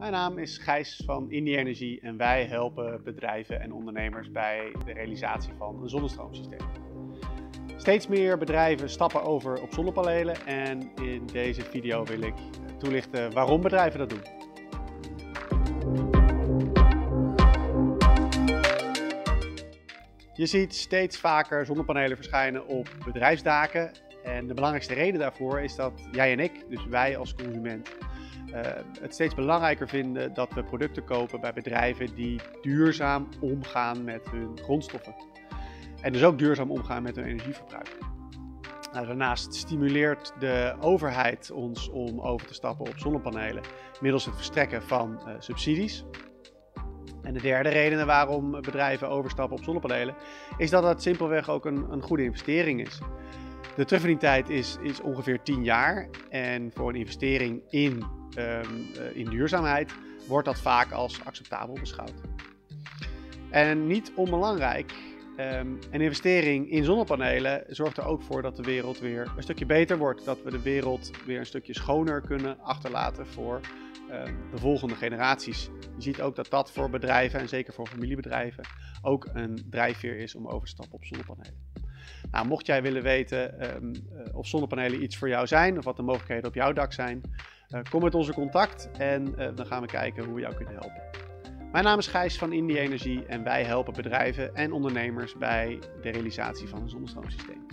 Mijn naam is Gijs van Indie Energie en wij helpen bedrijven en ondernemers bij de realisatie van een zonnestroomsysteem. Steeds meer bedrijven stappen over op zonnepanelen en in deze video wil ik toelichten waarom bedrijven dat doen. Je ziet steeds vaker zonnepanelen verschijnen op bedrijfsdaken en de belangrijkste reden daarvoor is dat jij en ik, dus wij als consument, uh, het steeds belangrijker vinden dat we producten kopen bij bedrijven die duurzaam omgaan met hun grondstoffen. En dus ook duurzaam omgaan met hun energieverbruik. Nou, daarnaast stimuleert de overheid ons om over te stappen op zonnepanelen middels het verstrekken van uh, subsidies. En de derde reden waarom bedrijven overstappen op zonnepanelen is dat het simpelweg ook een, een goede investering is. De terugverdientijd is, is ongeveer 10 jaar en voor een investering in Ehm, eh, in duurzaamheid, wordt dat vaak als acceptabel beschouwd. En niet onbelangrijk, ehm, een investering in zonnepanelen zorgt er ook voor dat de wereld weer een stukje beter wordt. Dat we de wereld weer een stukje schoner kunnen achterlaten voor ehm, de volgende generaties. Je ziet ook dat dat voor bedrijven en zeker voor familiebedrijven ook een drijfveer is om over te stappen op zonnepanelen. Nou, mocht jij willen weten um, of zonnepanelen iets voor jou zijn of wat de mogelijkheden op jouw dak zijn, eh, kom met onze contact en eh, dan gaan we kijken hoe we jou kunnen helpen. Mijn naam is Gijs van Indie Energie en wij helpen bedrijven en ondernemers bij de realisatie van een zonnestroomsysteem.